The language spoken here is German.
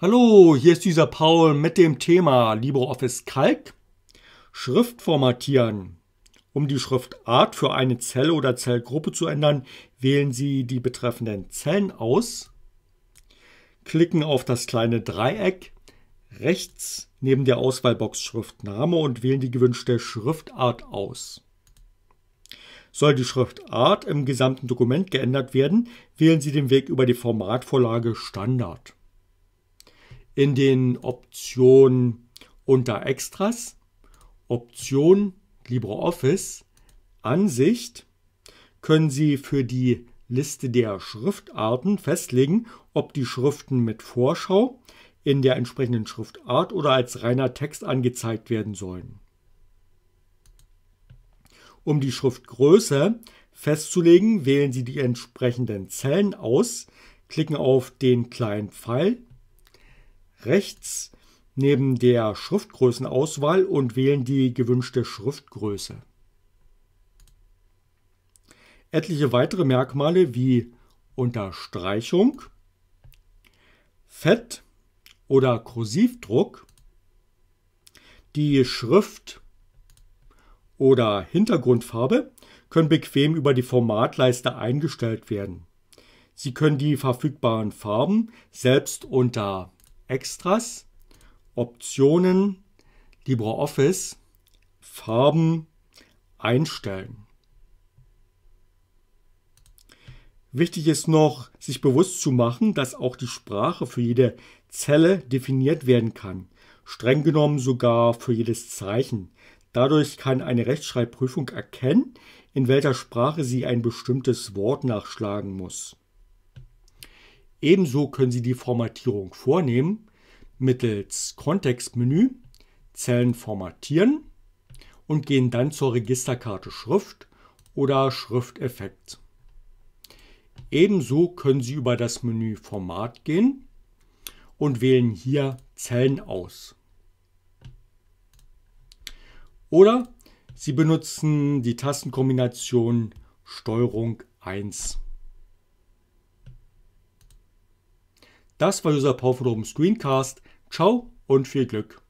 Hallo, hier ist dieser Paul mit dem Thema LibreOffice Calc. Schrift formatieren. Um die Schriftart für eine Zelle oder Zellgruppe zu ändern, wählen Sie die betreffenden Zellen aus, klicken auf das kleine Dreieck rechts neben der Auswahlbox Schriftname und wählen die gewünschte Schriftart aus. Soll die Schriftart im gesamten Dokument geändert werden, wählen Sie den Weg über die Formatvorlage Standard in den Optionen unter Extras, Option LibreOffice, Ansicht können Sie für die Liste der Schriftarten festlegen, ob die Schriften mit Vorschau in der entsprechenden Schriftart oder als reiner Text angezeigt werden sollen. Um die Schriftgröße festzulegen, wählen Sie die entsprechenden Zellen aus, klicken auf den kleinen Pfeil rechts neben der Schriftgrößenauswahl und wählen die gewünschte Schriftgröße. Etliche weitere Merkmale wie Unterstreichung, Fett- oder Kursivdruck, die Schrift oder Hintergrundfarbe können bequem über die Formatleiste eingestellt werden. Sie können die verfügbaren Farben selbst unter Extras, Optionen, LibreOffice, Farben einstellen. Wichtig ist noch, sich bewusst zu machen, dass auch die Sprache für jede Zelle definiert werden kann, streng genommen sogar für jedes Zeichen. Dadurch kann eine Rechtschreibprüfung erkennen, in welcher Sprache sie ein bestimmtes Wort nachschlagen muss. Ebenso können Sie die Formatierung vornehmen mittels Kontextmenü, Zellen formatieren und gehen dann zur Registerkarte Schrift oder Schrifteffekt. Ebenso können Sie über das Menü Format gehen und wählen hier Zellen aus. Oder Sie benutzen die Tastenkombination STRG 1. Das war unser Powerful Home Screencast. Ciao und viel Glück.